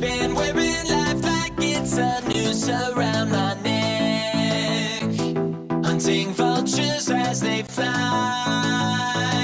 Been wearing life like it's a noose around my neck. Hunting vultures as they fly.